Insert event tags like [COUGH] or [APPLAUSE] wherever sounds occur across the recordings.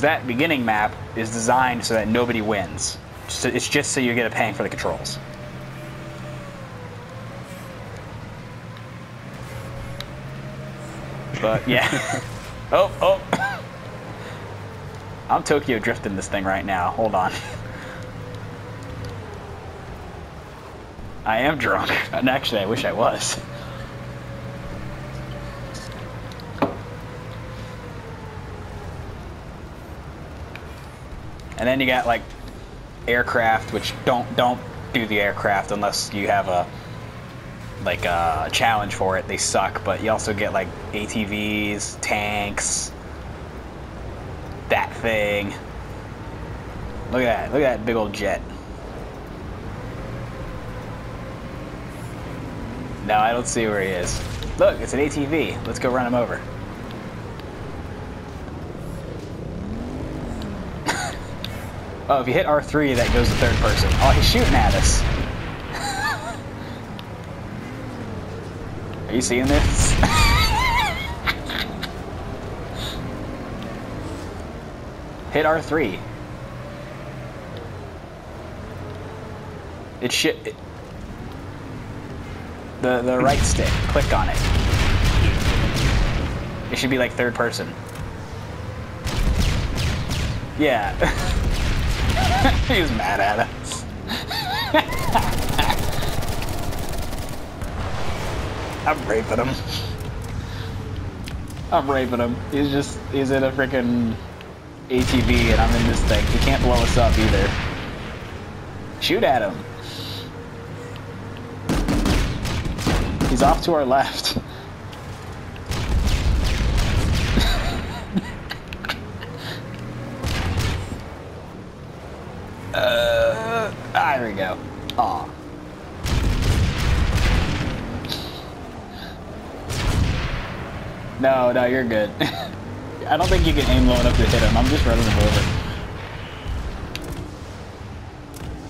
That beginning map is designed so that nobody wins. It's just so you get a paying for the controls. But yeah. [LAUGHS] oh, oh. [COUGHS] I'm Tokyo drifting this thing right now. Hold on. [LAUGHS] I am drunk. [LAUGHS] And actually, I wish I was. And then you got like aircraft, which don't don't do the aircraft unless you have a like a challenge for it. They suck. But you also get like ATVs, tanks, that thing. Look at that! Look at that big old jet. No, I don't see where he is. Look, it's an ATV. Let's go run him over. Oh, if you hit R3, that goes to third person. Oh, he's shooting at us. Are you seeing this? [LAUGHS] hit R3. It should... It, the, the right stick. Click on it. It should be like third person. Yeah. [LAUGHS] [LAUGHS] He's mad at us. [LAUGHS] I'm raping him. I'm raping him. He's just, he's in a freaking ATV and I'm in this thing. He can't blow us up either. Shoot at him. He's off to our left. [LAUGHS] uh, ah, there we go. Aw. No, no, you're good. [LAUGHS] I don't think you can aim low enough to hit him. I'm just running him over.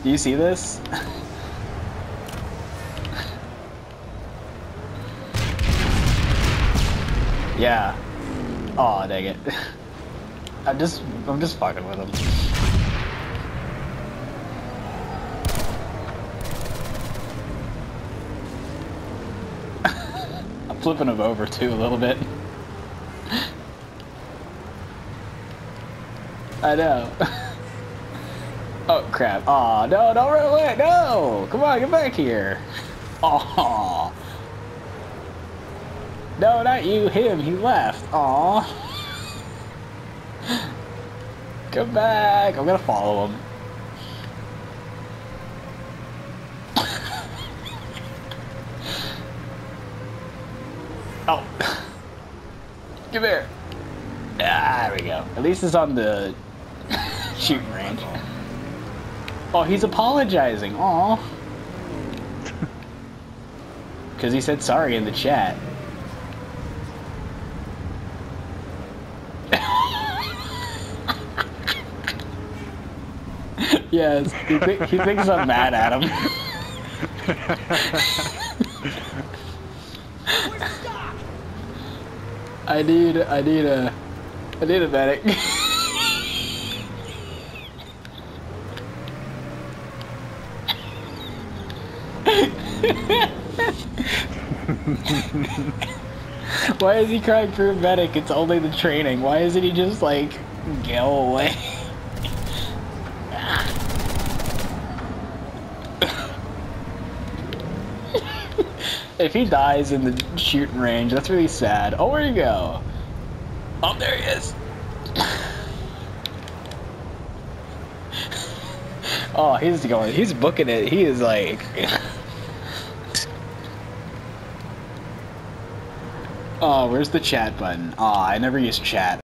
Do you see this? [LAUGHS] Yeah. Oh dang it. [LAUGHS] I'm just I'm just fucking with him. I'm flipping him over too a little bit. I know. [LAUGHS] oh crap. Aw, no, don't run away. No! Come on, get back here. Aw. No, not you, him. He left. Aw. [LAUGHS] Come back. I'm gonna follow him. Oh. Come here. Ah, there we go. At least it's on the [LAUGHS] shooting range. Oh, he's apologizing. Aw. [LAUGHS] Because he said sorry in the chat. [LAUGHS] yes, he, th he thinks I'm mad at him. I need, I need a, I need a medic. [LAUGHS] Why is he crying for a medic? It's only the training. Why isn't he just like, go away? If he dies in the shooting range, that's really sad. Oh, where'd he go? Oh, there he is. [LAUGHS] oh, he's going, he's booking it. He is like... [LAUGHS] oh, where's the chat button? Oh, I never use chat.